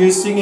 using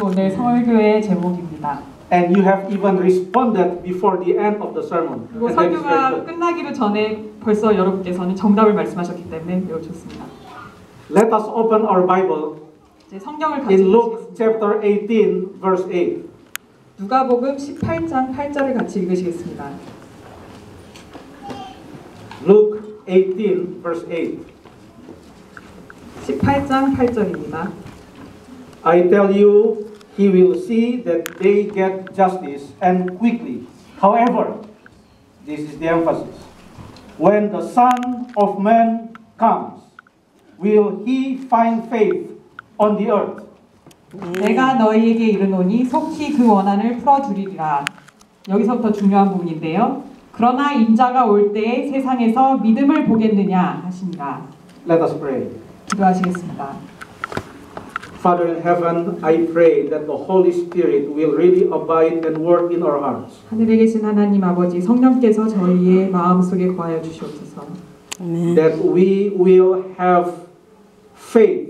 것이 오늘 서울교회의 제목입니다. And you have even responded before the end of the sermon. 그리고 설교가. 끝나기도 전에 벌써 여러분께서는 정답을 말씀하셨기 때문에 매우 좋습니다. Let us open our Bible 이제 성경을 같이 in Luke chapter 18, verse 8. 누가복음 18장 8절을 같이 읽으시겠습니다. Luke 18, verse 8. 18장 8절입니다. I tell you, he will see that they get justice and quickly. However, this is the emphasis. When the Son of Man comes, will he find faith on the earth? 내가 너희에게 이르노니 속히 그 원한을 풀어주리라. 여기서부터 중요한 부분인데요. 그러나 인자가 올 때에 세상에서 믿음을 보겠느냐 하시니라. Let us pray. 기도하시겠습니다. Father in heaven, I pray that the Holy Spirit will really abide and work in our hearts. 하늘에 계신 하나님 아버지 성령께서 저희의 마음속에 거하여 주시옵소서. That we will have faith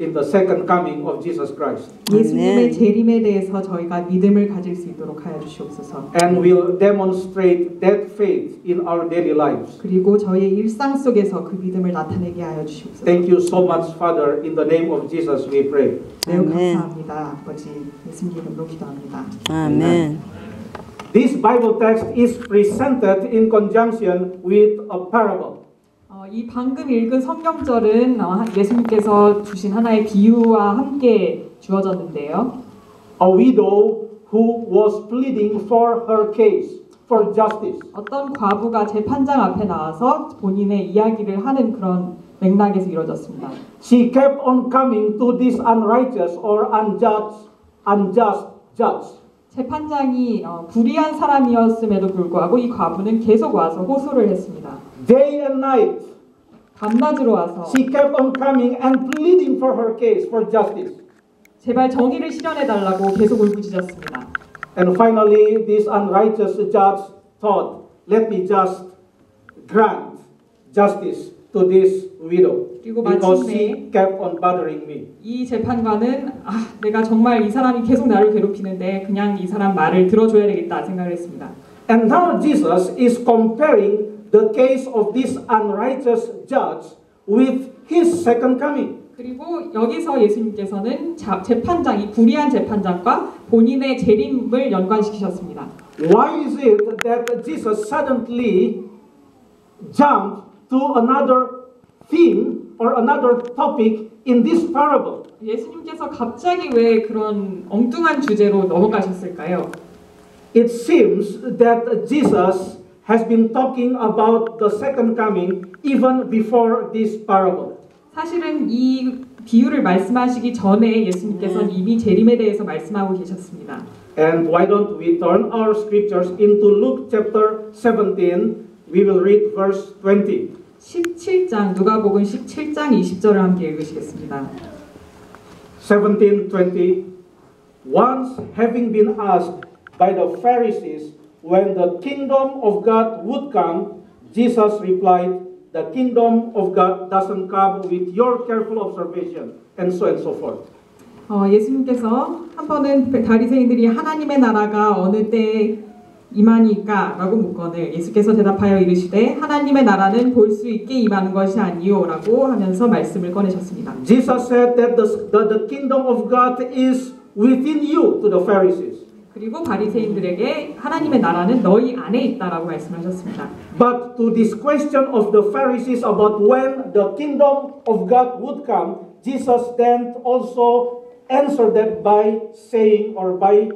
in the second coming of Jesus Christ. 예수님의 재림에 대해서 저희가 믿음을 가질 수 있도록 하여 주시옵소서. And will demonstrate that faith in our daily lives. 그리고 저희의 일상 속에서 그 믿음을 나타내게 하여 주시옵소서. Thank you so much, Father. In the name of Jesus, we pray. 매우 아멘. 감사합니다. 아버지 예수님 이름으로 기도합니다. 아멘. This Bible text is presented in conjunction with a parable. 어, 이 방금 읽은 성경절은 어, 예수님께서 주신 하나의 비유와 함께 주어졌는데요. A widow who was pleading for her case for justice. 어떤 과부가 재판장 앞에 나와서 본인의 이야기를 하는 그런 맥락에서 이루어졌습니다. She kept on coming to this unrighteous or unjust, unjust judge. 재판장이 어, 불의한 사람이었음에도 불구하고 이 과부는 계속 와서 호소를 했습니다. Day and night, 밤낮으로 와서 she kept on coming and pleading for her case for justice. 제발 정의를 실현해 달라고 계속 울부짖었습니다. And finally, this unrighteous judge thought, let me just grant justice to this widow 그리고 because 마침내 she kept on bothering me. 이 재판관은 아, 내가 정말 이 사람이 계속 나를 괴롭히는데 그냥 이 사람 말을 들어줘야 되겠다 생각을 했습니다. And now Jesus is comparing the case of this unrighteous judge with his second coming. 그리고 여기서 예수님께서는 자, 재판장, 이 불의한 재판장과 본인의 재림을 연관시키셨습니다. Why is it that Jesus suddenly jumped to another theme or another topic in this parable? 예수님께서 갑자기 왜 그런 엉뚱한 주제로 넘어가셨을까요? It seems that Jesus has been talking about the second coming even before this parable. 사실은 이 비유를 말씀하시기 전에 예수님께서는 이미 재림에 대해서 말씀하고 계셨습니다. And why don't we turn our scriptures into Luke chapter 17? We will read verse 20. 17장 누가복음 17장 20절을 함께 읽으시겠습니다. 17 20 Once having been asked by the Pharisees when the kingdom of God would come, Jesus replied, The kingdom of God doesn't come with your careful observation, and so and so forth. 어, 예수님께서 한 번은 다리새인들이 하나님의 나라가 어느 때 임하니까 라고 묻거늘 예수께서 대답하여 이르시되 하나님의 나라는 볼 수 있게 임하는 것이 아니요 라고 하면서 말씀을 꺼내셨습니다. Jesus said that the, the, the kingdom of God is within you to the Pharisees. 그리고 바리새인들에게 하나님의 나라는 너희 안에 있다라고 말씀하셨습니다. But to this question of the Pharisees about when the kingdom of God would come, Jesus then also answered that by saying or by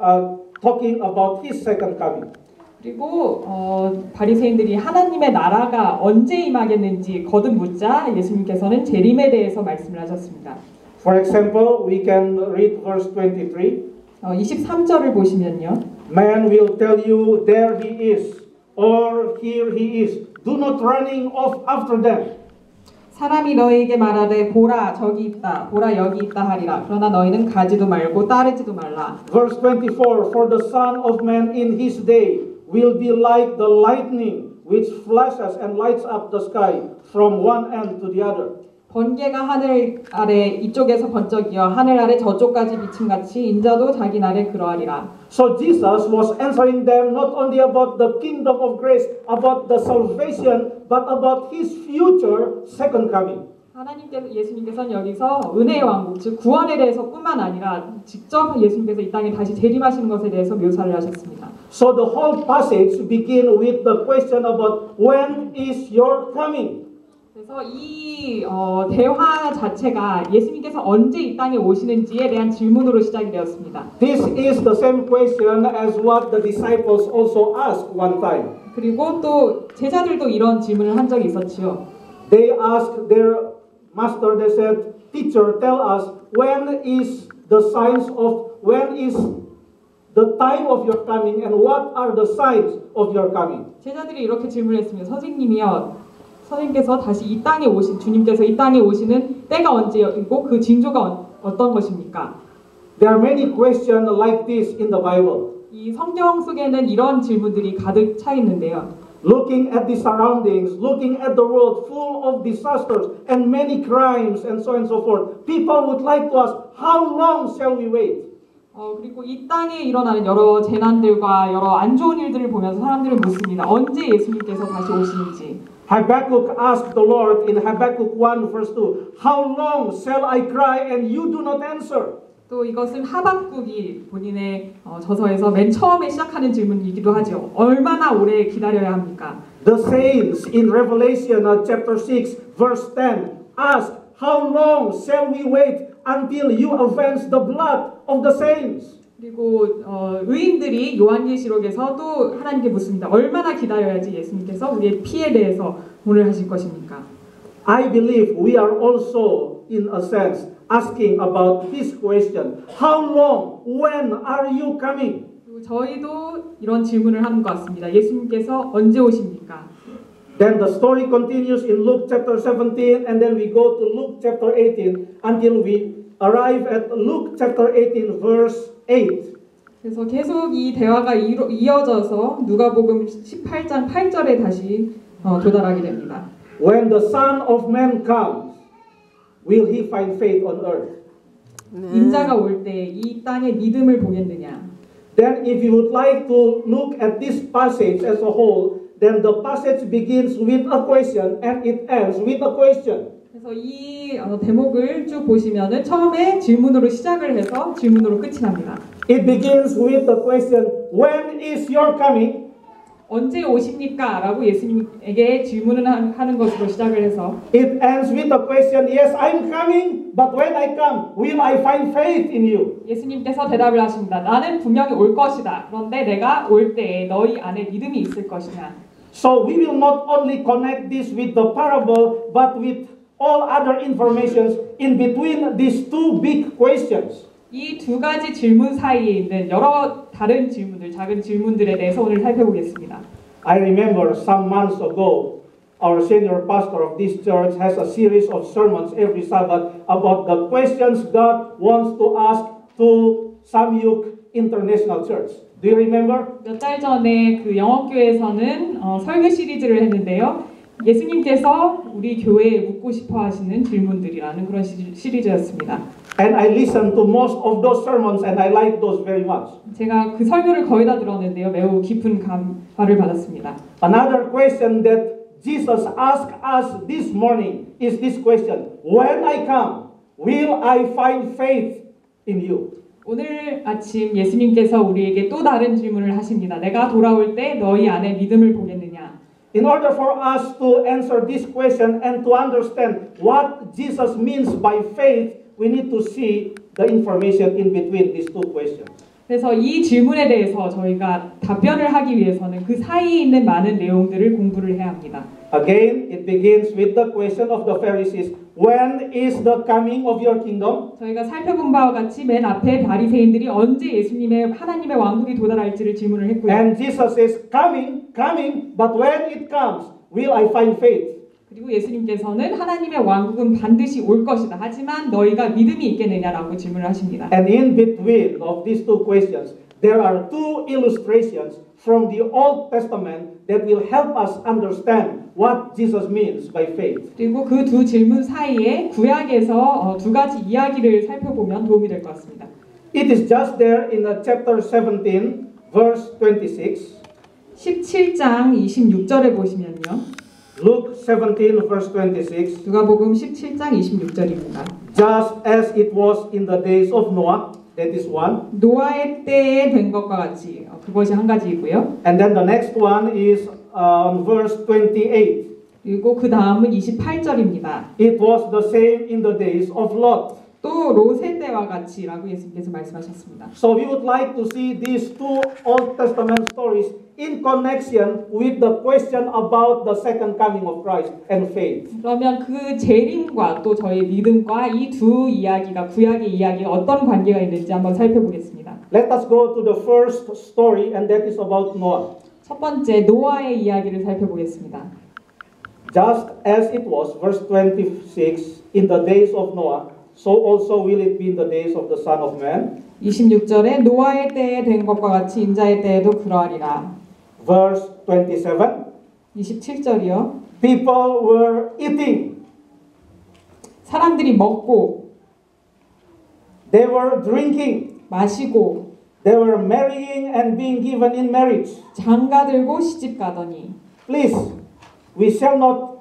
uh, talking about his second coming. 그리고 어, 바리새인들이 하나님의 나라가 언제 임하겠는지 거듭 묻자 예수님께서는 재림에 대해서 말씀을 하셨습니다. For example, we can read verse 23. 어, 23절을 보시면요. Man will tell you, There he is, or Here he is. Do not running off after them. 사람이 너희에게 말하되 보라 저기 있다 보라 여기 있다 하리라 그러나 너희는 가지도 말고 따르지도 말라 Verse 24 For the Son of Man in his day will be like the lightning which flashes and lights up the sky from one end to the other. 번개가 하늘 아래 이쪽에서 번쩍이어 하늘 아래 저쪽까지 비침 같이 인자도 자기 날에 그러하리라. So Jesus was answering them not only about the kingdom of grace, about the salvation, but about his future second coming. 하나님께서 예수님께서는 여기서 은혜의 왕국 즉 구원에 대해서뿐만 아니라 직접 예수님께서 이 땅에 다시 재림하시는 것에 대해서 묘사를 하셨습니다. So the whole passage begin with the question about when is your coming? 그래서 이 어, 대화 자체가 예수님께서 언제 이 땅에 오시는지에 대한 질문으로 시작이 되었습니다. This is the same question as what the disciples also asked one time. 그리고 또 제자들도 이런 질문을 한 적이 있었지요. They asked their master, they said, Teacher, tell us when is the signs of, when is the time of your coming and what are the signs of your coming? 제자들이 이렇게 질문했으면 선생님이요. 선생님께서 다시 이 땅에 오신 주님께서 이 땅에 오시는 때가 언제이고 그 징조가 어- 어떤 것입니까? There are many questions like this in the Bible. 이 성경 속에는 이런 질문들이 가득 차 있는데요. Looking at the surroundings, looking at the world full of disasters and many crimes and so on and so forth, people would like to ask, how long shall we wait? 어, 그리고 이 땅에 일어나는 여러 재난들과 여러 안 좋은 일들을 보면서 사람들은 묻습니다. 언제 예수님께서 다시 오시는지. Habakkuk asked the Lord in Habakkuk 1 verse 2, How long shall I cry and you do not answer? 또 이것은 하박국이 본인의 어, 저서에서 맨 처음에 시작하는 질문이기도 하죠. 얼마나 오래 기다려야 합니까? The saints in Revelation uh, chapter 6 verse 10 ask, How long shall we wait until you avenge the blood of the saints? 그리고 어, 의인들이 요한계시록에서 또 하나님께 묻습니다. 얼마나 기다려야지 예수님께서 우리의 피에 대해서 오늘 하실 것입니까? I believe we are also, in a sense, asking about this question How long? When are you coming? 저희도 이런 질문을 하는 것 같습니다. 예수님께서 언제 오십니까? Then the story continues in Luke chapter 17, and then we go to Luke chapter 18 until we arrive at Luke chapter 18, verse 8. 그래서 계속 이 대화가 이루, 이어져서 누가복음 18장 8절에 다시 어, 도달하게 됩니다. When the Son of Man comes, will he find faith on earth? 인자가 올 때 이 땅에 믿음을 보겠느냐? Then, if you would like to look at this passage as a whole, then the passage begins with a question and it ends with a question. 그래서 이 어, 대목을 쭉 보시면은 처음에 질문으로 시작을 해서 질문으로 끝이 납니다. It begins with the question, When is your coming? 언제 오십니까? 라고 예수님에게 질문을 하- 하는 것으로 시작을 해서 It ends with the question, Yes, I'm coming, but when I come, will I find faith in you? 예수님께서 대답을 하십니다. 나는 분명히 올 것이다. 그런데 내가 올 때에 너희 안에 믿음이 있을 것이냐? So we will not only connect this with the parable, but with all other informations in between these two big questions. 이 두 가지 질문 사이에 있는 여러 다른 질문들, 작은 질문들에 대해서 오늘 살펴보겠습니다. I remember some months ago, our senior pastor of this church has a series of sermons every Sabbath about the questions God wants to ask to Samyuk International Church. Do you remember? 몇 달 전에 그 영업교회에서는 어, 설교 시리즈를 했는데요. 예수님께서 우리 교회에 묻고 싶어 하시는 질문들이라는 그런 시, 시리즈였습니다. And I listened to most of those sermons and I like those very much. 제가 그 설교를 거의 다 들었는데요. 매우 깊은 감화를 받았습니다. Another question that Jesus asked us this morning is this question When I come, will I find faith in you? 오늘 아침 예수님께서 우리에게 또 다른 질문을 하십니다. 내가 돌아올 때 너희 안에 믿음을 보겠느냐? In order for us to answer this question and to understand what Jesus means by faith, we need to see the information in between these two questions. 그래서 이 질문에 대해서 저희가 답변을 하기 위해서는 그 사이에 있는 많은 내용들을 공부를 해야 합니다. Again, it begins with the question of the Pharisees When is the coming of your kingdom? 저희가 살펴본 바와 같이 맨 앞에 바리새인들이 언제 예수님의 하나님의 왕국이 도달할지를 질문을 했고요. And Jesus says, Coming, coming, but when it comes, will I find faith? 그리고 예수님께서는 하나님의 왕국은 반드시 올 것이다. 하지만 너희가 믿음이 있겠느냐라고 질문을 하십니다. And in between of these two questions, there are two illustrations from the Old Testament that will help us understand what Jesus means by faith. 그리고 그 두 질문 사이에 구약에서 어, 두 가지 이야기를 살펴보면 도움이 될 것 같습니다. It is just there in uh, chapter 17, verse 26. 17장 26절에 보시면요. Luke 17, verse 26. 누가복음 17장 26절입니다. Just as it was in the days of Noah, that is one. 노아의 때에 된 것과 같이 어, 그것이 한 가지이고요. And then the next one is um, verse 28. 그리고 그 다음은 28절입니다. It was the same in the days of Lot. 또 롯의 때와 같이라고 예수님께서 말씀하셨습니다. So we would like to see these two Old Testament stories in connection with the question about the second coming of Christ and faith. 그러면 그 재림과 또 저희 믿음과 이 두 이야기가 구약의 이야기가 어떤 관계가 있는지 한번 살펴보겠습니다. Let us go to the first story, and that is about Noah. 첫 번째 노아의 이야기를 살펴보겠습니다. Just as it was, verse 26, in the days of Noah, so also will it be in the days of the Son of Man. 26절에 노아의 때에 된 것과 같이 인자의 때에도 그러하리라. Verse 27, 27절이요. people were eating, 사람들이 먹고 they were drinking, 마시고 they were marrying and being given in marriage. 장가들고 시집 가더니 Please, we shall not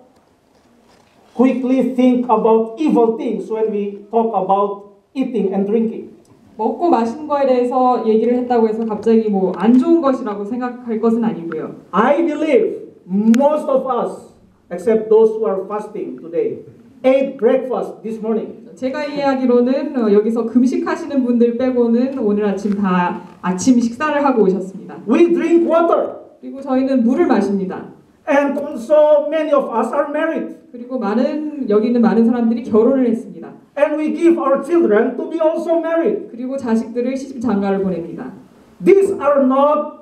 quickly think about evil things when we talk about eating and drinking. 먹고 마신 거에 대해서 얘기를 했다고 해서 갑자기 뭐 안 좋은 것이라고 생각할 것은 아니고요. I believe most of us, except those who are fasting today, ate breakfast this morning. 제가 이해하기로는 어, 여기서 금식하시는 분들 빼고는 오늘 아침 다 아침 식사를 하고 오셨습니다. We drink water, 그리고 저희는 물을 마십니다. and also many of us are married, 그리고 많은 여기 있는 많은 사람들이 결혼을 했습니다. And we give our children to be also married. 그리고 자식들을 시집 장가를 보냅니다. These are not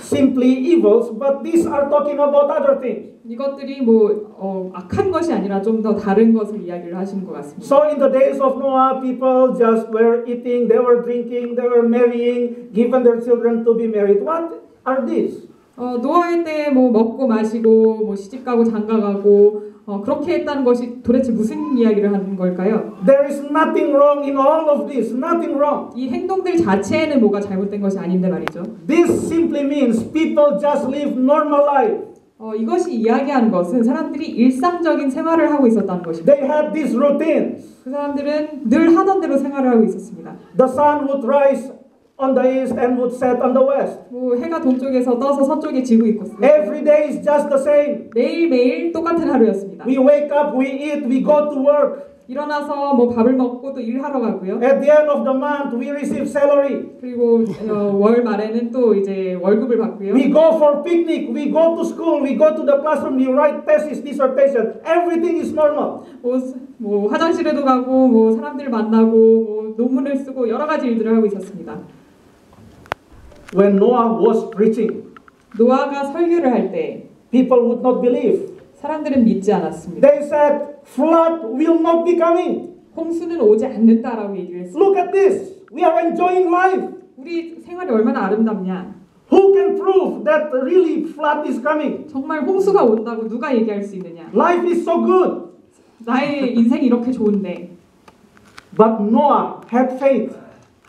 simply evils, but these are talking about other things. 이것들이 뭐 어, 악한 것이 아니라 좀 더 다른 것을 이야기를 하시는 것 같습니다. So in the days of Noah, people just were eating, they were drinking, they were marrying, given their children to be married. What are these? 어, 노아의 때에 뭐 먹고 마시고 뭐 시집 가고 장가 가고 어, 그렇게 했다는 것이 도대체 무슨 이야기를 하는 걸까요? There is nothing wrong in all of this, nothing wrong. 이 행동들 자체에는 뭐가 잘못된 것이 아닌데 말이죠. This simply means people just live normal life. 어, 이것이 이야기하는 것은 사람들이 일상적인 생활을 하고 있었다는 것입니다. They had these routines. 그 사람들은 늘 하던 대로 생활을 하고 있었습니다. The sun would rise on the east and would set on the west. 뭐 해가 동쪽에서 떠서 서쪽에 지고 있었어요. Every day is just the same. 매일 매일 똑같은 하루였습니다. We wake up, we eat, we go to work. 일어나서 뭐 밥을 먹고 또 일하러 가고요. At the end of the month, we receive salary. 그리고 어, 월 말에는 또 이제 월급을 받고요. We go for picnic, we go to school, we go to the classroom, we write thesis, dissertation. Everything is normal. 뭐, 뭐 화장실에도 가고 뭐 사람들 만나고 뭐 논문을 쓰고 여러 가지 일들을 하고 있었습니다. When Noah was preaching, 노아가 설교를 할 때 people would not believe. 사람들은 믿지 않았습니다. They said, flood will not be coming. 홍수는 오지 않는다라고 얘기를 했습니다. Look at this. We are enjoying life. 우리 생활이 얼마나 아름답냐. Who can prove that really flood is coming? 정말 홍수가 온다고 누가 얘기할 수 있느냐. Life is so good. 나의 인생이 이렇게 좋은데. But Noah had faith.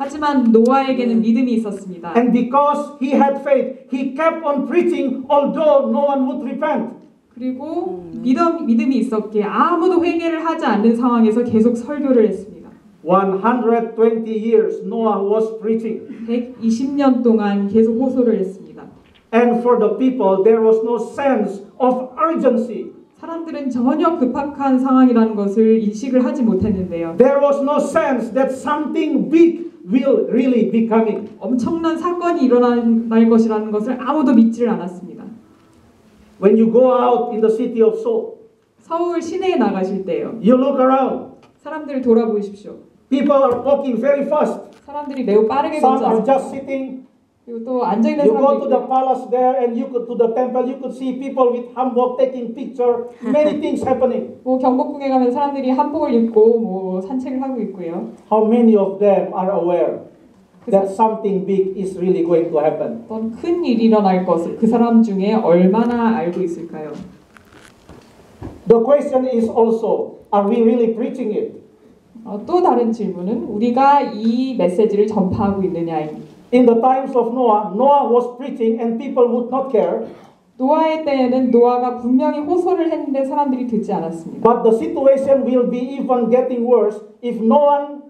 하지만 노아에게는 믿음이 있었습니다. And because he had faith, he kept on preaching although no one would repent. 그리고 믿음, 믿음이 있었기에 아무도 회개를 하지 않는 상황에서 계속 설교를 했습니다. 120 years Noah was preaching. 120년 동안 계속 호소를 했습니다. And for the people, there was no sense of urgency. 사람들은 전혀 급박한 상황이라는 것을 인식을 하지 못했는데요. There was no sense that something big will really be coming. 엄청난 사건이 일어날 것이라는 것을 아무도 믿지를 않았습니다. When you go out in the city of Seoul, 서울 시내에 나가실 때요. you look around. 사람들을 돌아보십시오. People are walking very fast. 사람들이 매우 빠르게 Some 걷지 are just sitting. 그리고 또 앉아 있는 You go to the palace there and you could to the temple, you could see people with hanbok taking picture, many things happening. 뭐 경복궁에 가면 사람들이 한복을 입고 뭐 산책을 하고 있고요. How many of them are aware that something big is really going to happen. 어떤 큰 일이 일어날 것을 그 사람 중에 얼마나 알고 있을까요? The question is also, are we really preaching it? 어, 또 다른 질문은 우리가 이 메시지를 전파하고 있느냐입니다. In the times of Noah, Noah was preaching and people would not care, 노아의 때에는 노아가 분명히 호소를 했는데 사람들이 듣지 않았습니다. but the situation will be even getting worse if no one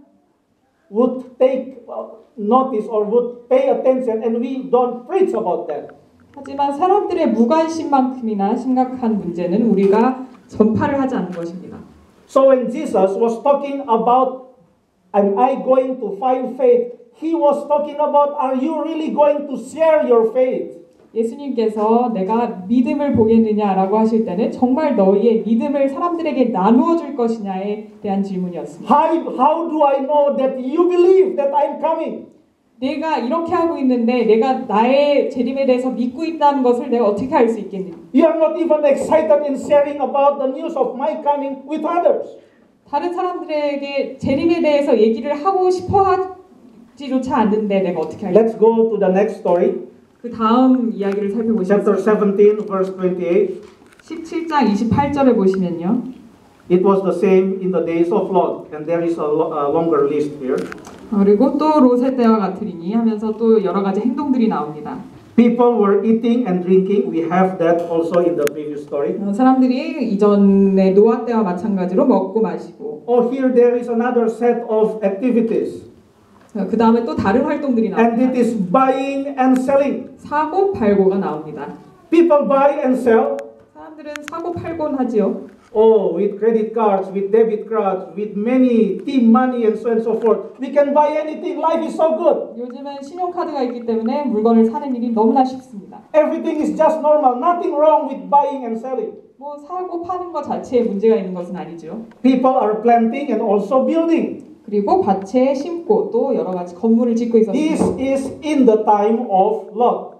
would take uh, notice or would pay attention and we don't preach about that. 하지만 사람들의 무관심만큼이나 심각한 문제는 우리가 전파를 하지 않는 것입니다. So when Jesus was talking about, am I going to find faith? He was talking about, are you really going to share your faith? 예수님께서 내가 믿음을 보겠느냐라고 하실 때는 정말 너희의 믿음을 사람들에게 나누어 줄 것이냐에 대한 질문이었습니다. How, how do I know that you believe that I'm coming? 내가 이렇게 하고 있는데 내가 나의 재림에 대해서 믿고 있다는 것을 내가 어떻게 알 수 있겠느냐? You are not even excited in sharing about the news of my coming with others. 다른 사람들에게 재림에 대해서 얘기를 하고 싶어 하 지조차 않는데 내가 어떻게 알겠 Let's go to the next story. 그 다음 이야기를 Chapter 살펴보시겠습니다. 17, verse 28. 17장 28절에 보시면요. It was the same in the days of Lot, and there is a, a longer list here. 그리고 또 롯의 때와 같으리니 하면서 또 여러 가지 행동들이 나옵니다. People were eating and drinking. We have that also in the previous story. 어, 사람들이 이전의 노아 때와 마찬가지로 먹고 마시고 Oh, here there is another set of activities, 그 다음에 또 다른 활동들이 and it 나옵니다. is buying and selling. 사고 팔고가 나옵니다. People buy and sell. 사람들은 사고 팔곤 하지요. Oh, with credit cards, with debit cards, with many team money and so and so forth. We can buy anything. Life is so good. 요즘은 신용카드가 있기 때문에 물건을 사는 일이 너무나 쉽습니다. Everything is just normal. Nothing wrong with buying and selling. 뭐 사고 파는 것 자체에 문제가 있는 것은 아니죠. People are planting and also building. 그리고 밭에 심고 또 여러 가지 건물을 짓고 This 있었습니다. is in the time of Lot.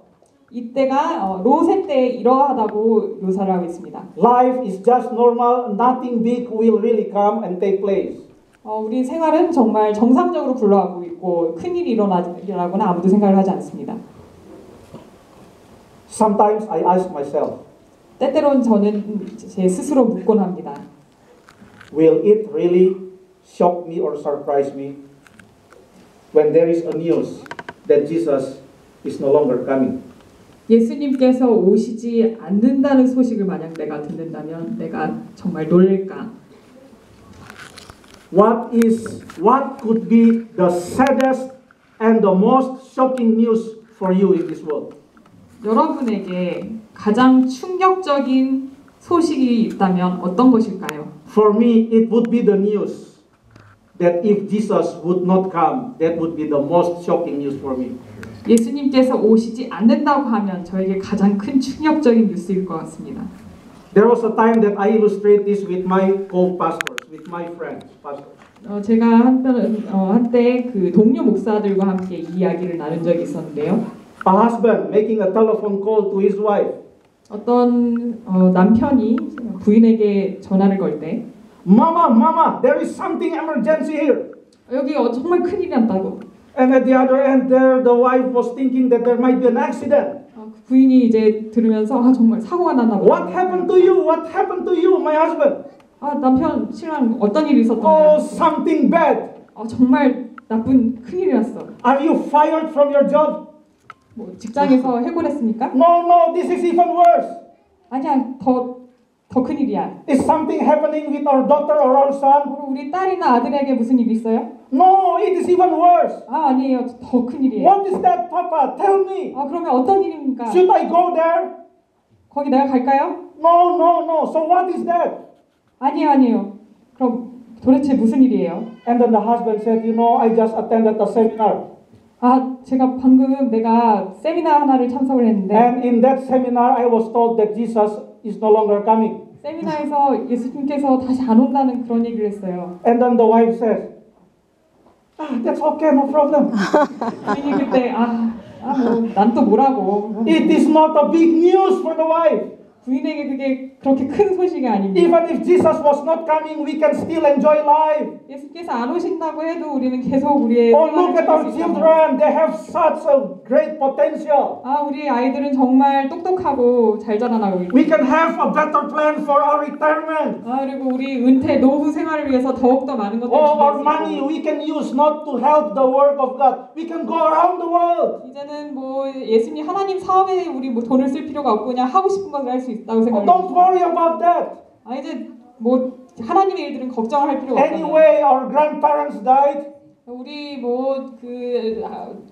이때가 어, 롯의 때에 이러하다고 묘사를 하고 있습니다. Life is just normal. Nothing big will really come and take place. 어, 우리 생활은 정말 정상적으로 굴러가고 있고 큰 일이 일어나거나 아무도 생각을 하지 않습니다. Sometimes I ask myself, 때때로는 저는 제 스스로 묻곤 합니다. will it really shock me or surprise me when there is a news that Jesus is no longer coming? 예수님께서 오시지 않는다는 소식을 만약 내가 듣는다면 내가 정말 놀랄까? What is what could be the saddest and the most shocking news for you in this world? 여러분에게 가장 충격적인 소식이 있다면 어떤 것일까요? For me, it would be the news that if Jesus would not come, that would be the most shocking news for me. 예수님께서 오시지 않는다고 하면 저에게 가장 큰 충격적인 뉴스일 것 같습니다. There was a time that I illustrate this with my co-pastors, with my friends, pastors. 어, 제가 한편, 어, 한때 그 동료 목사들과 함께 이 이야기를 나눈 적이 있었는데요. A husband making a telephone call to his wife. 어떤 어, 남편이 부인에게 전화를 걸 때 Mama, mama, there is something emergency here. 여기 어, 정말 큰일이 났다고 And at the other end there, the wife was thinking that there might be an accident. 어, 그 부인이 이제 들으면서 아 정말 사고가 났나 What 보다. happened to you? What happened to you, my husband? 아 남편 신랑 어떤 일이 있었던 Oh, 거야? something bad. 어, 정말 나쁜 큰일이 났어. Are you fired from your job? 뭐 직장에서 해고됐습니까? No, no, this is even worse. 아니야 더 더 큰일이야. Is something happening with our daughter or our son? 뭐 우리 딸이나 아들에게 무슨 일이 있어요? No, it is even worse. 아 아니에요 더 큰일이에요. What is that, Papa? Tell me. 아 그러면 어떤 일입니까? Should I go there? 거기 내가 갈까요? No, no, no. So what is that? 아니에요 아니에요. 그럼 도대체 무슨 일이에요? And then the husband said, You know, I just attended a seminar. 아 제가 방금 내가 세미나 하나를 참석을 했는데 And in that seminar, I was told that Jesus is no longer coming. 세미나에서 예수님께서 다시 안 온다는 그런 얘기를 했어요. And then the wife says, Ah, that's okay, no problem. 그때 아 아뭐난 또 뭐라고 It is not a big news for the wife. 부인에게 그게 그렇게 큰 소식이 아닙니다. Even if Jesus was not coming, we can still enjoy life. 예수께서 안 오신다고 해도 우리는 계속 우리의 Oh, look at our children. They have such a great potential. 아, 우리 아이들은 정말 똑똑하고 잘 자라나고 있고. We can have a better plan for our retirement. 아, 그리고 우리 은퇴 노후 생활을 위해서 더욱 더 많은 것들을 All our money we can use not to help the work of God. We can go around the world. 이제는 뭐 예수님 하나님 사업에 우리 뭐 돈을 쓸 필요가 없고 그냥 하고 싶은 것을 할수 있다고 Oh, 생각해요. don't worry about that. 아 이제 뭐 하나님의 일들은 걱정을 할 필요가 없어요. Anyway, our grandparents died, 우리 뭐그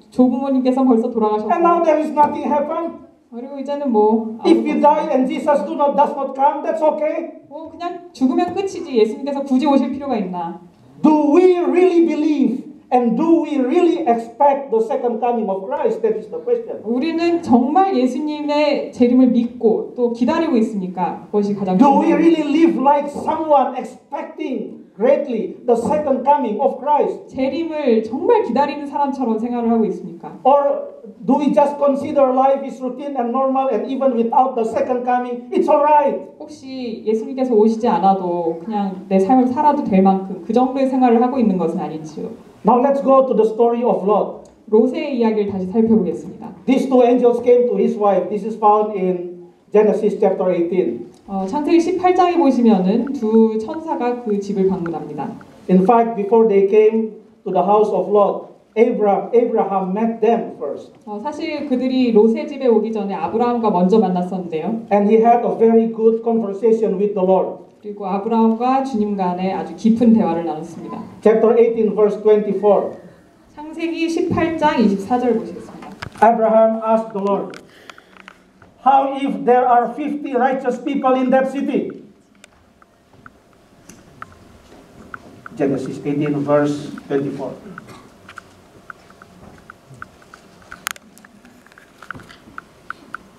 조부모님께서 벌써 돌아가셨고 and now there is nothing happen. 그리고 이제는 뭐 If we die and Jesus do not does not come, that's okay. 뭐 그냥 죽으면 끝이지 예수님께서 굳이 오실 필요가 있나? Do we really believe and do we really expect the second coming of Christ? That is the question. 우리는 정말 예수님의 재림을 믿고 또 기다리고 있으니까 그것이 가장 Do we really live like someone expecting greatly the second coming of Christ? 재림을 정말 기다리는 사람처럼 생활을 하고 있습니까? Or do we just consider life is routine and normal and even without the second coming, it's alright? 혹시 예수님께서 오시지 않아도 그냥 내 삶을 살아도 될 만큼 그 정도의 생활을 하고 있는 것은 아니지요. Now let's go to the story of Lot. 롯의 이야기를 다시 살펴보겠습니다. These two angels came to his wife. This is found in Genesis chapter 18. 어, 창세기 18장에 보시면은 두 천사가 그 집을 방문합니다. In fact, before they came to the house of Lot, Abraham, Abraham met them first. 어, 사실 그들이 롯의 집에 오기 전에 아브라함과 먼저 만났었는데요. And he had a very good conversation with the Lord. 그리고 아브라함과 주님 간에 아주 깊은 대화를 나눴습니다. Chapter 18, verse 24. 창세기 18장 24절 보시겠습니다. Abraham asked the Lord, How if there are 50 righteous people in that city? Genesis 18, verse 24.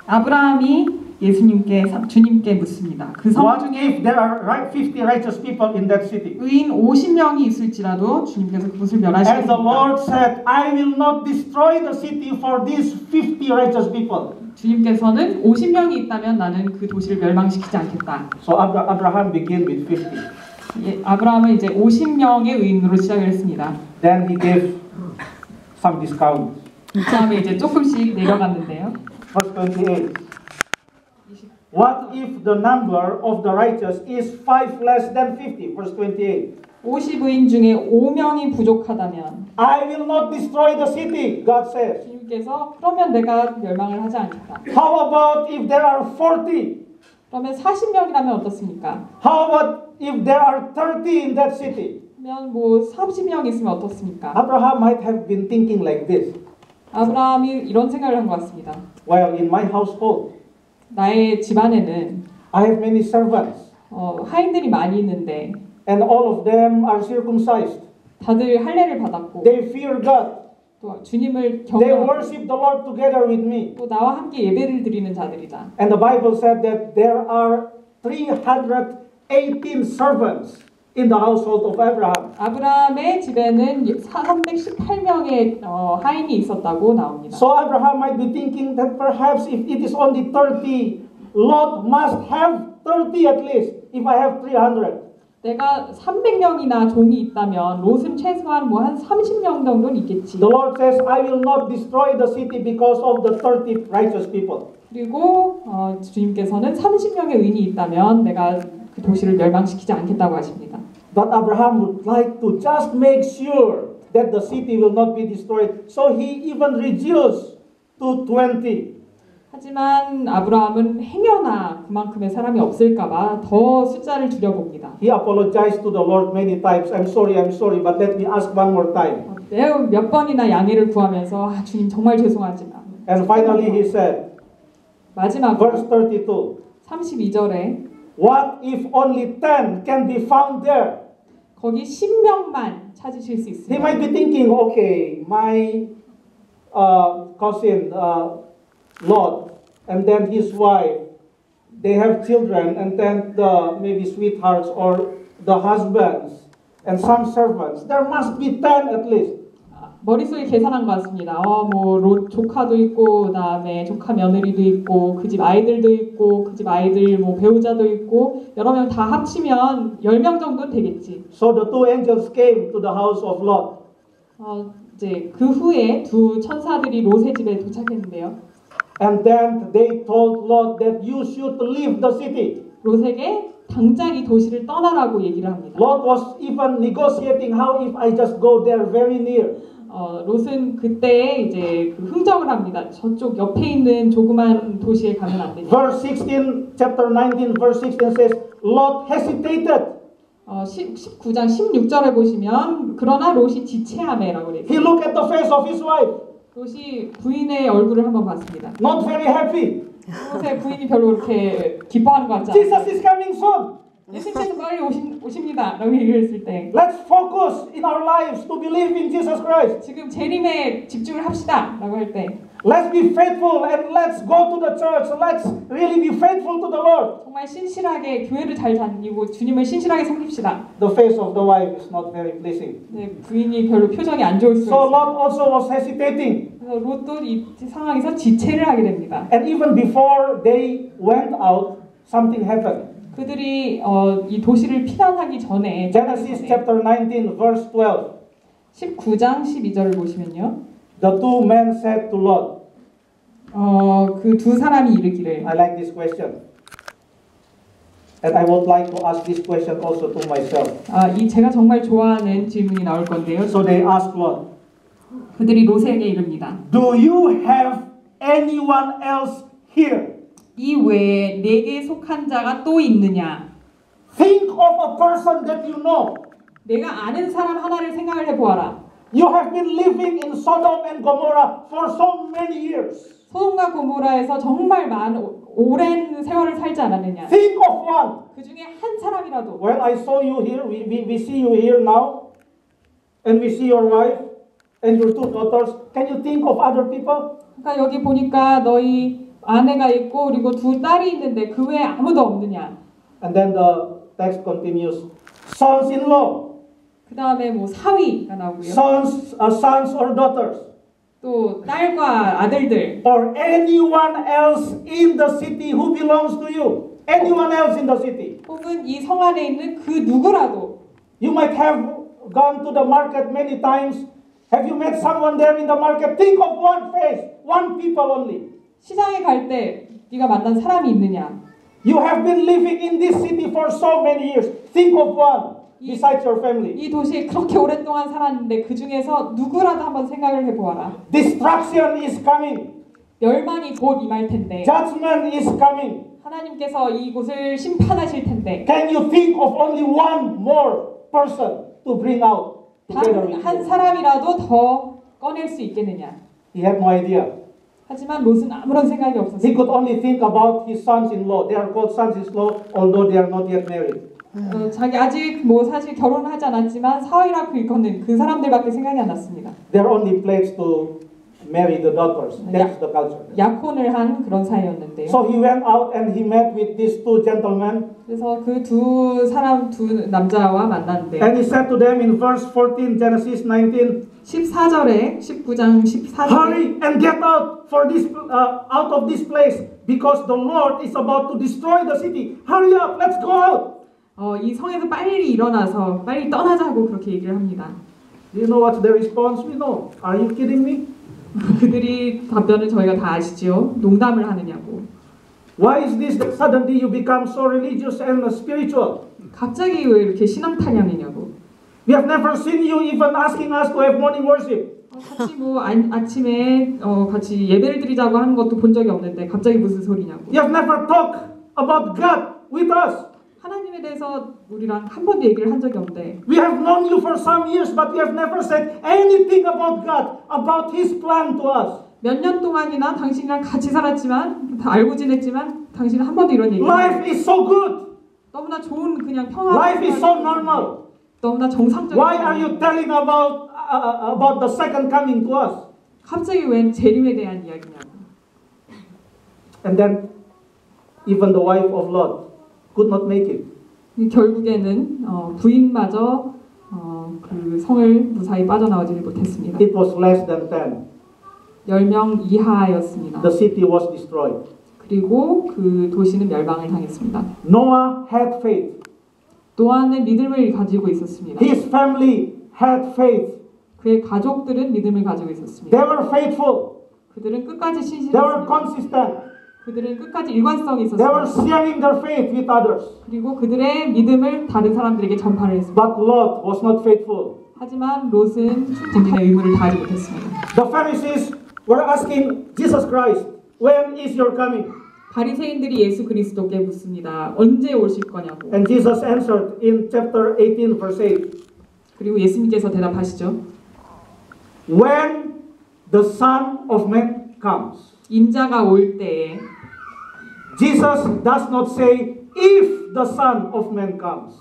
아브라함이 예수님께 주님께 묻습니다. 그성 What 중에 if there are right 50 righteous people in that city? 의인 50명이 있을지라도 주님께서 그것을 And the? Lord said, I will not destroy the city for these 50 righteous people. 주님께서는 50명이 있다면 나는 그 도시를 멸망시키지 않겠다. So Abra- Abraham began with 50. 예, 아브라함은 이제 50명의 의인으로 시작을 했습니다. Then he gave some discount. 그 다음에 이제 조금씩 내려갔는데요. Verse 28. What if the number of the righteous is 5 less than 50? Verse 28. 50의인 중에 5명이 부족하다면 I will not destroy the city, God says. 주님께서 그러면 내가 멸망을 하지 않겠다. How about if there are 40? 그러면 40명이라면 어떻습니까? How about if there are 30 in that city? 그러면 뭐 30명 있으면 어떻습니까? Abraham might have been thinking like this. 아브라함이 이런 생각을 한 것 같습니다. Well, in my household, 나의 집안에는 I have many servants, 어, 하인들이 많이 있는데 and all of them are circumcised. 다들 할례를 받았고 They fear God. 또 주님을 They 경외하고 worship the Lord together with me. 또 나와 함께 예배를 드리는 자들이다. And the Bible said that there are 318 servants in the household of Abraham. 아브라함의 집에는 318명의 어, 하인이 있었다고 나옵니다. So Abraham might be thinking that perhaps if it is only 30, Lot must have 30 at least if I have 300. 내가 300명이나 종이 있다면 롯은 최소한 뭐 한 30명 정도는 있겠지. The Lord says, I will not destroy the city because of the 30 righteous people. 그리고 어, 주님께서는 30명의 의인이 있다면 내가 그 도시를 멸망시키지 않겠다고 하십니다. But Abraham would like to just make sure that the city will not be destroyed. So he even reduced to 20. 하지만 아브라함은 행여나 그만큼의 사람이 없을까봐 더 숫자를 줄여봅니다. He apologized to the Lord many times. I'm sorry, I'm sorry, but let me ask one more time. 어, 매우 몇 번이나 양해를 구하면서 아, 주님 정말 죄송하지만 And finally he said, 마지막으로 verse 32, 32절에 What if only 10 can be found there? 거기 10명만 찾으실 수 He 있습니다. might be thinking, okay, my uh, cousin uh, Lot, and then his wife, they have children, and then the maybe sweethearts or the husbands, and some servants. There must be 10 at least. 머릿속에 계산한 것 같습니다. 어, 뭐, 로, 조카도 있고, 그 다음에 조카 며느리도 있고, 그 집 아이들도 있고, 그 집 아이들 뭐 배우자도 있고, 여러 명 다 합치면 10명 정도는 되겠지. So the two angels came to the house of Lot. 어, 이제 그 후에 두 천사들이 롯의 집에 도착했는데요. And then they told Lot that you should leave the city. 롯에게 당장 이 도시를 떠나라고 얘기를 합니다. Lot was even negotiating how if I just go there very near. 어, 롯은 그때 이제 그 흥정을 합니다. 저쪽 옆에 있는 조그만 도시에 가면 안 되냐. Verse 16, chapter 19, verse 16 says, Lot hesitated. 어, 10, 19장 16절에 보시면 그러나 롯이 지체함에라고 그래요. He looked at the face of his wife, 롯이 부인의 얼굴을 한번 봤습니다. not very happy. 롯의 부인이 별로 그렇게 기뻐하는 것 같지 않아요. Jesus is coming soon. 예수님께서 빨리 오신, 오십니다. 라고 얘기를 했을 때 Let's focus in our lives to believe in Jesus Christ. 지금 재림에 집중을 합시다. 라고 할 때 Let's be faithful and let's go to the church. Let's really be faithful to the Lord. 정말 신실하게 교회를 잘 다니고 주님을 신실하게 섬깁시다. The face of the wife is not very pleasing. 네, 부인이 별로 표정이 안 좋을 수 So 있어요. Lot also was hesitating. 그래서 롯도 이 상황에서 지체를 하게 됩니다. And even before they went out, something happened. 그들이 어, 이 도시를 피난하기 전에 Genesis chapter 19, verse 12. 19장 12절을 보시면요. The two men said to Lot, 어, 그 두 사람이 이르기를 I like this question. And I would like to ask this question also to myself. 아, 이 제가 정말 좋아하는 질문이 나올 건데요. So they asked Lot, 그들이 롯에게 이릅니다. Do you have anyone else here? 이 외에 내게 속한 자가 또 있느냐? Think of a person that you know. 내가 아는 사람 하나를 생각을 해보아라. You have been living in Sodom and Gomorrah for so many years. 소돔과 고모라에서 정말 많은 오- 오랜 세월을 살지 않았느냐? Think of one. 그 중에 한 사람이라도 Well, I saw you here. We, we, we see you here now. And we see your wife and your two daughters. Can you think of other people? 그러니까 여기 보니까 너희 아내가 있고 그리고 두 딸이 있는데 그 외에 아무도 없느냐? And then the text continues. Sons-in-law, 그 다음에 뭐 사위가 나오고요. sons, uh, sons or daughters, 또 딸과 아들들 or anyone else in the city who belongs to you. Anyone else in the city. 혹은 이 성 안에 있는 그 누구라도 You might have gone to the market many times. Have you met someone there in the market? Think of one face, one people only. 시장에 갈 때 네가 만난 사람이 있느냐? You have been living in this city for so many years. Think of one besides your family. 이 도시에 그렇게 오랫동안 살았는데 그 중에서 누구라도 한번 생각을 해보아라. Destruction is coming. 멸망이 곧 임할 텐데 Judgment is coming. 하나님께서 이곳을 심판하실 텐데 Can you think of only one more person to bring out together with 단한 you? 사람이라도 더 꺼낼 수 있겠느냐? He had no idea. 하지만 롯은 아무런 생각이 He 없었어요. could only think about his sons-in-law. They are called sons-in-law, although they are not yet married. 어, 자기 아직 뭐 사실 결혼을 하지 않았지만 사위라고 일컫는 그 사람들밖에 생각이 안 났습니다. They're only pledged to marry the daughters. That's the culture. 약혼을 한 그런 사이였는데요. So he went out and he met with these two gentlemen. 그래서 그 두 사람 두 남자와 만났는데 And he said to them in verse 14, Genesis 19, 14절에 19장 14절에 Hurry and get out for this uh, out of this place because the Lord is about to destroy the city. Hurry up, let's go out. 어, 이 성에서 빨리 일어나서 빨리 떠나자고 그렇게 얘기를 합니다. Do you know what's their response? We know. Are you kidding me? 그들이 답변을 저희가 다 아시죠? 농담을 하느냐고. Why is this that suddenly you become so religious and spiritual? 갑자기 왜 이렇게 신앙 타령이냐고. We have never seen you even asking us to have morning worship. 어, 같이 뭐 아, 아침에 어, 같이 예배를 드리자고 하는 것도 본 적이 없는데 갑자기 무슨 소리냐고. You have never talked about God with us. 하나님에 대해서 우리랑 한 번도 얘기를 한 적이 없는데 We have known you for some years, but you have never said anything about God, about His plan to us. 몇 년 동안이나 당신이랑 같이 살았지만 다 알고 지냈지만 당신은 한 번도 이런 얘기 Life is so good. 너무나 좋은 그냥 평화 Life is so normal. 너무나 정상적인 Why are you telling about uh, about the second coming to us? 갑자기 웬 재림에 대한 이야기냐고 And then, even the wife of Lot could not make it. 결국에는 어, 부인마저 어, 그 성을 무사히 빠져나오지 못했습니다. It was less than 10. 10명 이하였습니다. The city was destroyed. 그리고 그 도시는 멸망을 당했습니다. Noah had faith. 노아는 믿음을 가지고 있었습니다. His family had faith. 그의 가족들은 믿음을 가지고 있었습니다. They were faithful. 그들은 끝까지 They were 신실했습니다. consistent. 그들은 끝까지 일관성이 They were 있었습니다. sharing their faith with others. 그리고 그들의 믿음을 다른 사람들에게 전파를 했습니다. But Lot was not faithful. 하지만 롯은 자신의 의무를 다하지 못했습니다. The Pharisees were asking Jesus Christ, When is your coming? 바리새인들이 예수 그리스도께 묻습니다. 언제 오실 거냐고. And Jesus answered in chapter 18, verse 8 그리고 예수님께서 대답하시죠. When the Son of Man comes. 인자가 올 때에 Jesus does not say, If the Son of Man comes.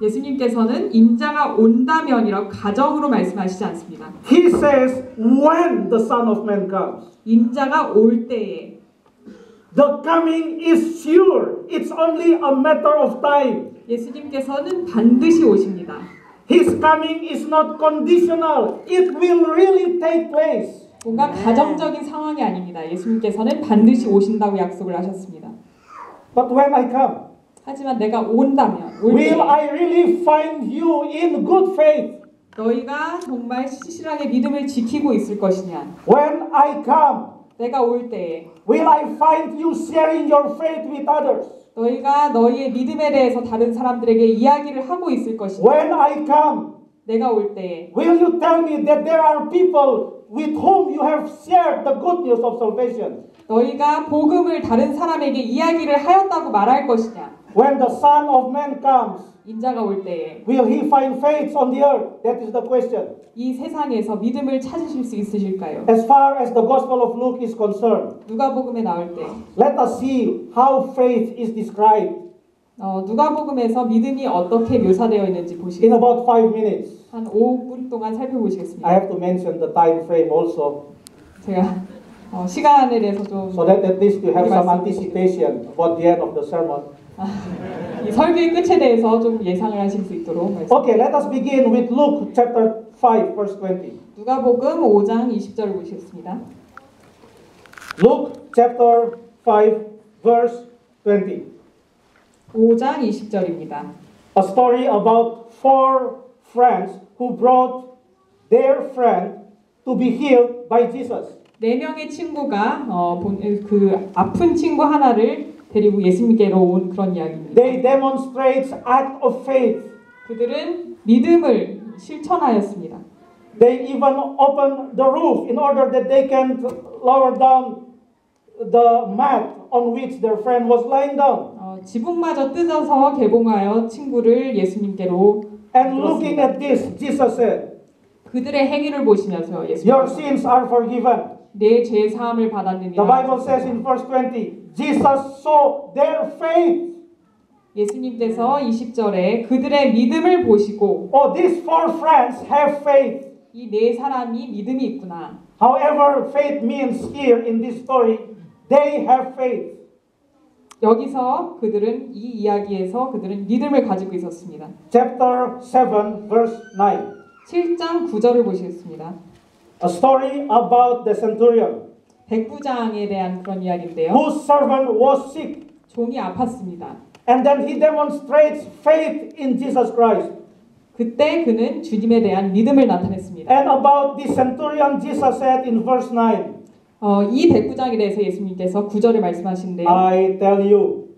예수님께서는 인자가 온다면이라고 가정으로 말씀하시지 않습니다. He says, When the Son of Man comes. 인자가 올 때에 The coming is sure. It's only a matter of time. 예수님께서는 반드시 오십니다. His coming is not conditional. It will really take place. 뭔가 가정적인 상황이 아닙니다. 예수님께서는 반드시 오신다고 약속을 하셨습니다. But when I come, 하지만 내가 온다면 올 will 때 I really find you in good faith? 너희가 정말 시실하게 믿음을 지키고 있을 것이냐? When I come, 내가 올 때에 will I find you sharing your faith with others? 너희가 너희의 믿음에 대해서 다른 사람들에게 이야기를 하고 있을 것이냐? When I come, 내가 올 때에 will you tell me that there are people with whom you have shared the good news of salvation? 너희가 복음을 다른 사람에게 이야기를 하였다고 말할 것이냐? When the Son of Man comes, 인자가 올 때에 will he find faith on the earth? That is the question. 이 세상에서 믿음을 찾으실 수 있으실까요? As far as the Gospel of Luke is concerned, 누가복음에 나올 때 let us see how faith is described 어, 누가복음에서 믿음이 어떻게 묘사되어 있는지 in 보시겠습니다. about five minutes. 한 5분 동안 I 살펴보시겠습니다. have to mention the time frame also, 제가 어, 시간에 대해서 좀 so that at least you have some anticipation about the end of the sermon. 이 설교의 끝에 대해서 좀 예상을 하실 수 있도록 말씀. Okay, let us begin with Luke chapter 5, verse 20. 누가복음 5장 20절을 보시겠습니다. Luke chapter 5, verse 20. 5장 20절입니다. A story about four friends who brought their friend to be healed by Jesus. 네 명의 친구가 어, 본, 그 아픈 친구 하나를 데리고 예수님께로 온 그런 이야기입니다. They demonstrate act of faith. 그들은 믿음을 실천하였습니다. They even opened the roof in order that they can lower down the mat on which their friend was lying down. 어, 지붕마저 뜯어서 개봉하여 친구를 예수님께로 And looking at this, Jesus said, 그들의 행위를 보시면서 Your 예수님 sins are forgiven. 내 죄 사함을 The 받았느니라 Bible says in verse 20, Jesus saw their faith. 예수님께서 20절에 그들의 믿음을 보시고 Oh, these four friends have faith. 이 네 사람이 믿음이 있구나. However, faith means here in this story, they have faith. 여기서 그들은 이 이야기에서 그들은 믿음을 가지고 있었습니다. Chapter 7, verse 9. 7장 9절을 보시겠습니다. A story about the centurion 백부장에 대한 그런 이야기인데요. whose servant was sick. 종이 아팠습니다. And then he demonstrates faith in Jesus Christ. 그때 그는 주님에 대한 믿음을 나타냈습니다. And about the centurion, Jesus said in verse 9, 어, 이 백부장에 대해서 예수님께서 9절에 말씀하시는데요. I tell you,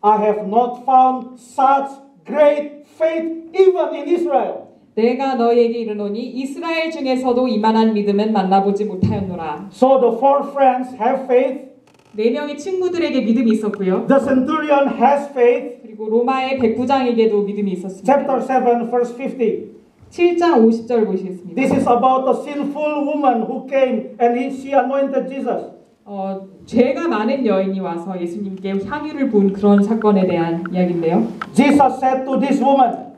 I have not found such great faith even in Israel. 내가 너에게 이르노니 이스라엘 중에서도 이만한 믿음은 만나보지 못하였노라. So the four friends have faith, 네 명의 친구들에게 믿음이 있었고요. the centurion has faith. 그리고 로마의 백부장에게도 믿음이 있었습니다. Chapter 7, verse 50. 7장 50절 보시겠습니다. This is about a sinful woman who came and he, she anointed Jesus. 어, 죄가 많은 여인이 와서 예수님께 향유를 부은 그런 사건에 대한 이야기인데요. Jesus said to this woman,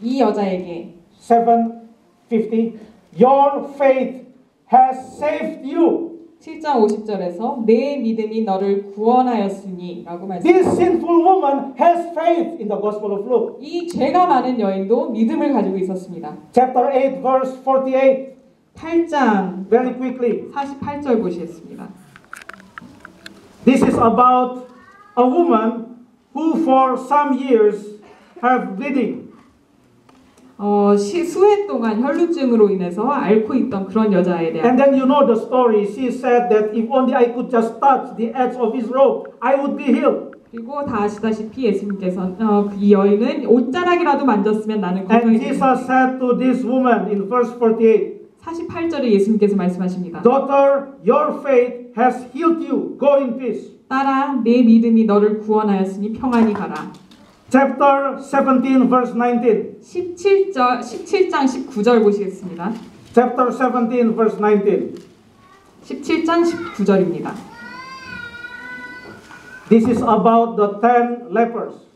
이 여자에게 750, Your faith has saved you. 7장 50절에서 내 믿음이 너를 구원하였으니라고 말씀. This sinful woman has faith in the Gospel of Luke. 이 죄가 많은 여인도 믿음을 가지고 있었습니다. Chapter 8, verse 48. 8장 Very quickly. 48절 보시겠습니다. This is about a woman who for some years have bleeding. 어, 시, 수해 동안 혈루증으로 인해서 앓고 있던 그런 여자에 대한 And then you know the story. She said that if only I could just touch the edge of his robe, I would be healed. 그리고 다 아시다시피 예수님께서 어, 이 여인은 옷자락이라도 만졌으면 나는 And 건강해질 Jesus said to this woman in verse 48, 48절에 예수님께서 말씀하십니다. Daughter, your faith has healed you. Go in peace. 딸아 내 믿음이 너를 구원하였으니 평안히 가라. Chapter 17, verse 19. 17절 17장 19절 보시겠습니다. Chapter 17, verse 19. 17장 19절입니다. This is about the ten lepers.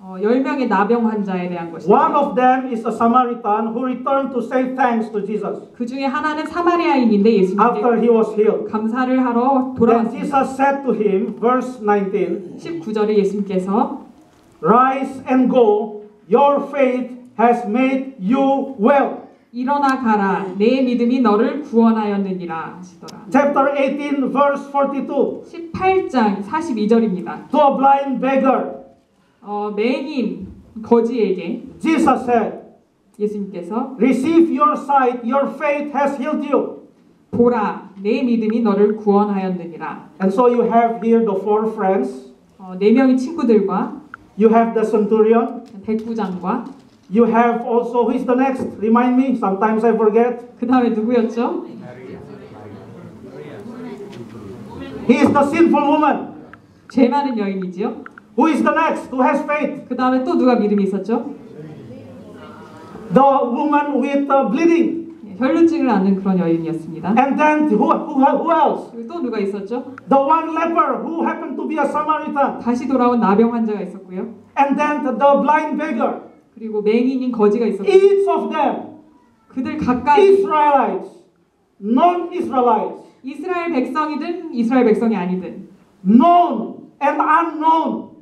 어, 10명의 나병 환자에 대한 One 것입니다. of them is a Samaritan who returned to say thanks to Jesus 그 중에 하나는 사마리아인인데 after 예수님께 he was healed. 감사를 하러 Then 돌아왔습니다. Jesus said to him, verse 19, 19절에 예수님께서 Rise and go, your faith has made you well. 일어나 가라 내 믿음이 너를 구원하였느니라 하시더라. Chapter 18, verse 42. 18장 42절입니다. To a blind beggar, 어, 맹인 거지에게 Jesus said, 예수님께서 Receive your sight, your faith has healed you. 보라 내 믿음이 너를 구원하였느니라. And so you have here the four friends. 어, 네 명의 친구들과 You have the centurion. 백부장과 You have also, who is the next? Remind me, sometimes I forget. 그 다음에 누구였죠? He is the sinful woman. 죄 많은 여인이지요. Who is the next? Who has faith? 그 다음에 또 누가 믿음이 있었죠? The woman with the bleeding. 예, 혈루증을 앓는 그런 여인이었습니다. And then who, who, who else? 그리고 또 누가 있었죠? The one leper who happened to be a Samaritan. 다시 돌아온 나병 환자가 있었고요. And then the, the blind beggar. 그리고 맹인인 거지가 있었고 Each of them, 그들 각각 Israelites, non-Israelites, 이스라엘 백성이든 이스라엘 백성이 아니든 known and unknown,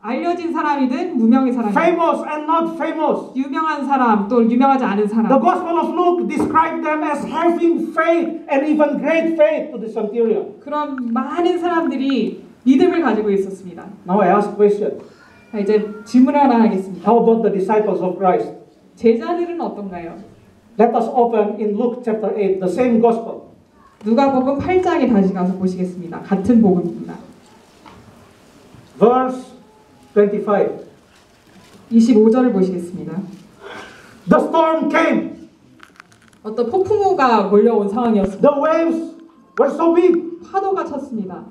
알려진 사람이든 무명의 사람이든 famous and not famous. 유명한 사람 또 유명하지 않은 The 사람 Gospel of Luke described them as having faith and even great faith to the centurion. 그런 많은 사람들이 믿음을 가지고 있었습니다. Now I ask question. 자, 이제 질문을 하나 하겠습니다. How about the disciples of Christ? 제자들은 어떤가요? Let us open in Luke chapter 8, the same gospel. 누가복음 8장에 다시 가서 보시겠습니다. 같은 복음입니다. Verse 25. 25절을 보시겠습니다. The storm came. 어떤 폭풍우가 몰려온 상황이었습니다. The waves were so big. 파도가 쳤습니다.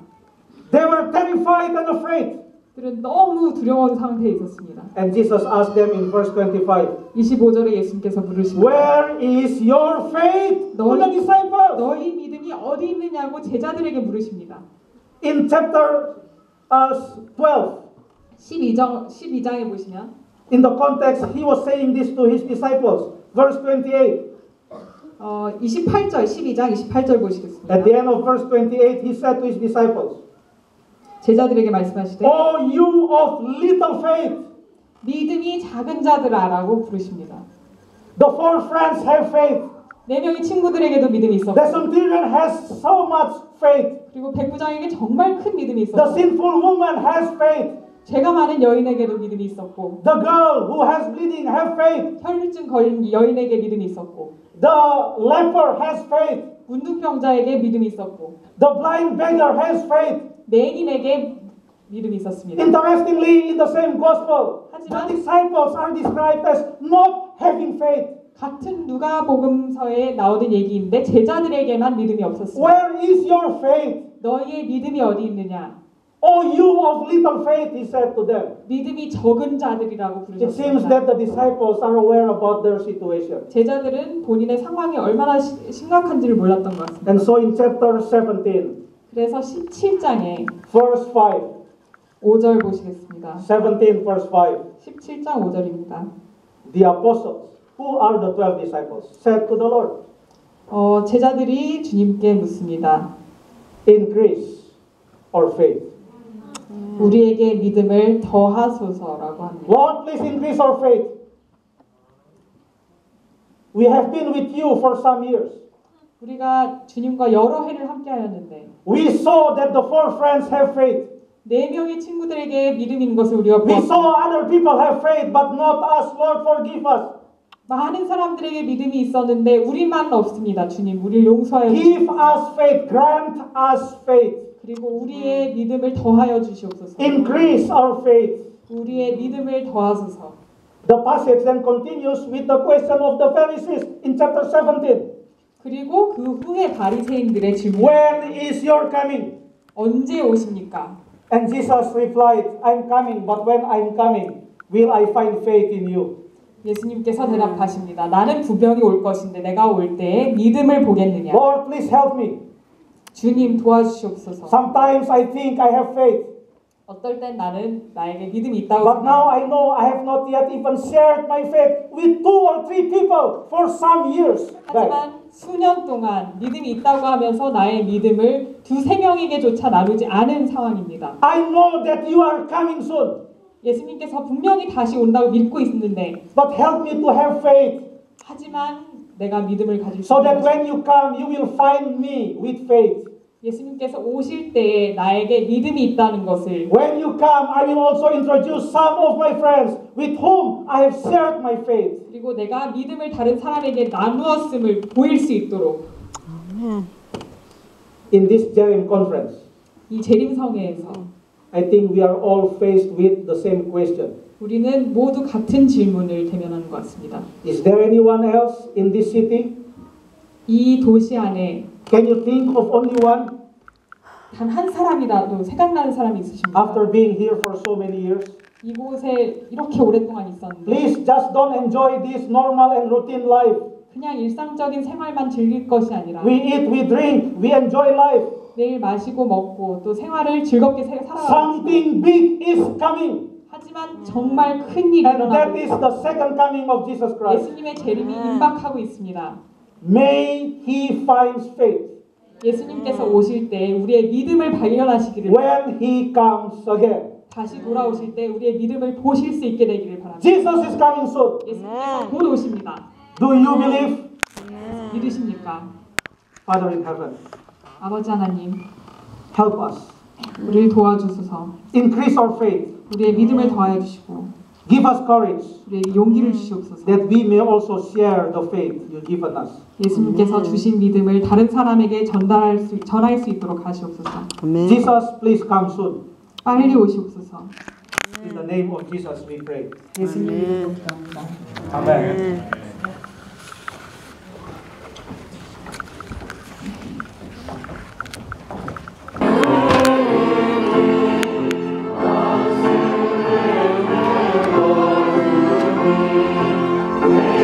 They were terrified and afraid. 그들은 너무 두려운 상태에 있었습니다. And Jesus asked them in verse 25, 25절에 예수님께서 물으십니다. Where is your faith to the disciples? 너희 믿음이 어디 있느냐고 제자들에게 물으십니다. In chapter uh, 12, 12장 12장에 보시면 in the context, he was saying this to his disciples. Verse 28. 어, 28절 12장 28절 보시겠습니다. At the end of verse 28, he said to his disciples, 제자들에게 말씀하시되 Oh, you of little faith. 믿음이 작은 자들아라고 부르십니다. The four friends have faith. 네 명의 친구들에게도 믿음이 있었고 The centurion has so much faith. 그리고 백부장에게 정말 큰 믿음이 The 있었고 sinful woman has faith. 죄가 많은 여인에게도 믿음이 있었고 The girl who has bleeding have faith. 혈루증 걸린 여인에게 믿음이 있었고 The leper has faith. 문둥병자에게 믿음이 있었고 The blind beggar has faith. 맹인에게 믿음이 있었습니다. Interestingly, in the same gospel, the 하지만- disciples are described as not having faith. 같은 누가복음서에 나오는 얘기인데 제자들에게만 믿음이 없었습니다. Where is your faith? 너희의 믿음이 어디 있느냐? O you of little faith, he said to them. 믿음이 적은 자들이라고 It seems that the disciples are aware about their situation. 제자들은 본인의 상황이 얼마나 시- 심각한지를 몰랐던 것 같습니다. And so in chapter 17, 그래서 17장에 verse 5, 5절 보시겠습니다. 17 verse 5, 17장 5절입니다. the apostles, who are the 12 disciples, said to the Lord, 어, 제자들이 주님께 묻습니다. increase our faith. 우리에게 믿음을 더하소서라고 합니다. Lord, please increase our faith. We have been with you for some years. 우리가 주님과 여러 해를 함께하였는데 We saw that the four friends have faith. 네 명의 친구들에게 믿음이 있는 것을 우리가 We 보았습니다. saw other people have faith, but not us. Lord, forgive us. 많은 사람들에게 믿음이 있었는데 우리만 없습니다. 주님, 우리를 용서하여 주시고 Give us faith. Grant us faith. 그리고 우리의 믿음을 더하여 주시옵소서. Increase our faith. 우리의 믿음을 더하소서. The passage then continues with the question of the Pharisees in chapter 17. 그리고 그 후에 바리새인들의 질문 When is your coming? 언제 오십니까? And Jesus replied, I'm coming, but when I'm coming, will I find faith in you? 예수님께서 대답하십니다. 나는 분명히 올 것인데 내가 올 때에 믿음을 보겠느냐? Lord, please help me. 주님 도와주시옵소서. Sometimes I think I have faith, 어떨 땐 나는 나에게 믿음이 있다고 but now. I know I have not yet even shared my faith with two or three people for some years. 하지만 수년 동안 믿음이 있다고 하면서 나의 믿음을 두세 명에게조차 나누지 않은 상황입니다. I know that you are coming soon, 예수님께서 분명히 다시 온다고 믿고 있는데 but help me to have faith 하지만 내가 믿음을 가질 수 so that when you come, you will find me with faith. 예수님께서 오실 때에 나에게 믿음이 있다는 것을 When you come, I will also introduce some of my friends with whom I have shared my faith. 그리고 내가 믿음을 다른 사람에게 나누었음을 보일 수 있도록 In this Jerim conference, 이 재림성회에서 I think we are all faced with the same question. 우리는 모두 같은 질문을 대면하는 것 같습니다. Is there anyone else in this city? 이 도시 안에 Can you think of only one 단 한 사람이라도 생각나는 사람이 있으십니까? after being here for so many years? 이곳에 이렇게 오랫동안 있었는데 Please just don't enjoy this normal and routine life. 그냥 일상적인 생활만 즐길 것이 아니라 We eat, we drink, we enjoy life. 매일 마시고 먹고 또 생활을 즐겁게 세- 살아가고 Something big is coming. 하지만 정말 큰 일이 And that 일어나고 is the second coming of Jesus Christ. 예수님의 재림이 임박하고 있습니다. May he find faith 예수님께서 오실 때 우리의 믿음을 발견하시기를 when he comes again. 다시 돌아오실 때 우리의 믿음을 보실 수 있게 되기를 바랍니다. Jesus is coming soon. 예수님께서 곧 오십니다. Do you believe? 믿으십니까? Father in heaven, 아버지 하나님, help us. 우리를 도와주소서. Increase our faith. 우리의 믿음을 더하여 주시고 Give us courage 우리에게 용기를 주시옵소서. that we may also share the faith you've given us. 예수님께서 주신 믿음을 다른 사람에게 전달할 수 전할 수 있도록 하시옵소서. Jesus, please come soon. 빨리 오시옵소서. In the name of Jesus we pray. 예수님 이름으로 기도합니다. Amen. Thank.